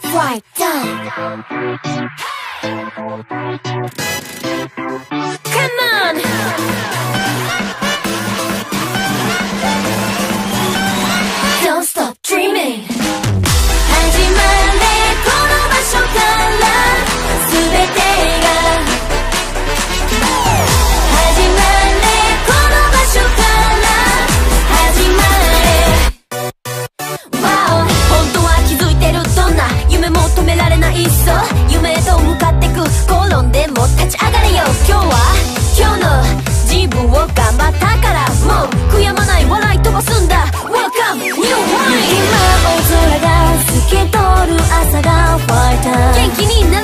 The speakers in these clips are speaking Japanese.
Fly down. Come on! る朝がファイター。元気になる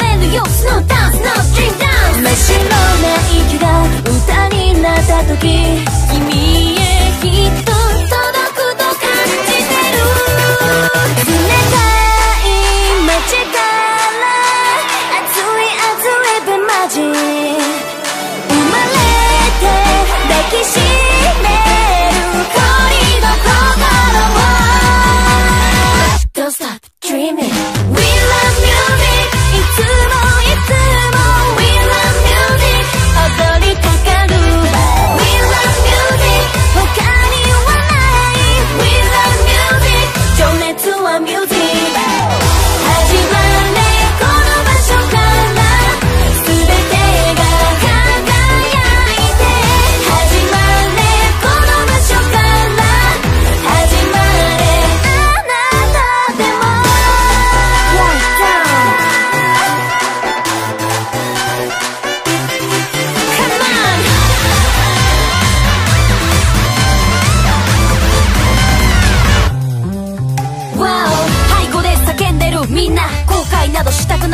my music.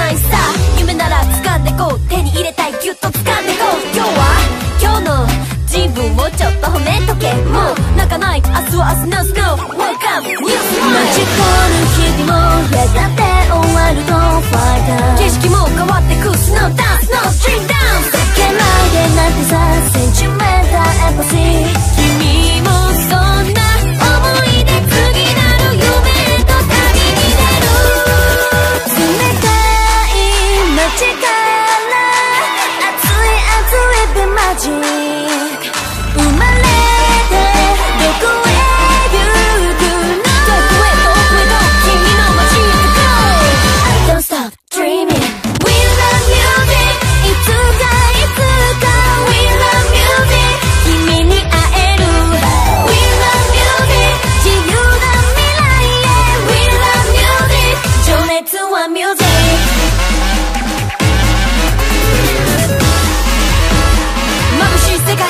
ない。さ夢なら掴んでこう手に入れたいギュッと掴んでこう。今日は今日の自分をちょっと褒めとけ。もう泣かない。明日は明日 No Snow Welcome New s m i l e 待ち込む日々もやがて終わるとファイター。景色も変わってく。スノー。ダンスノーストリート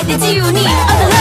that you need.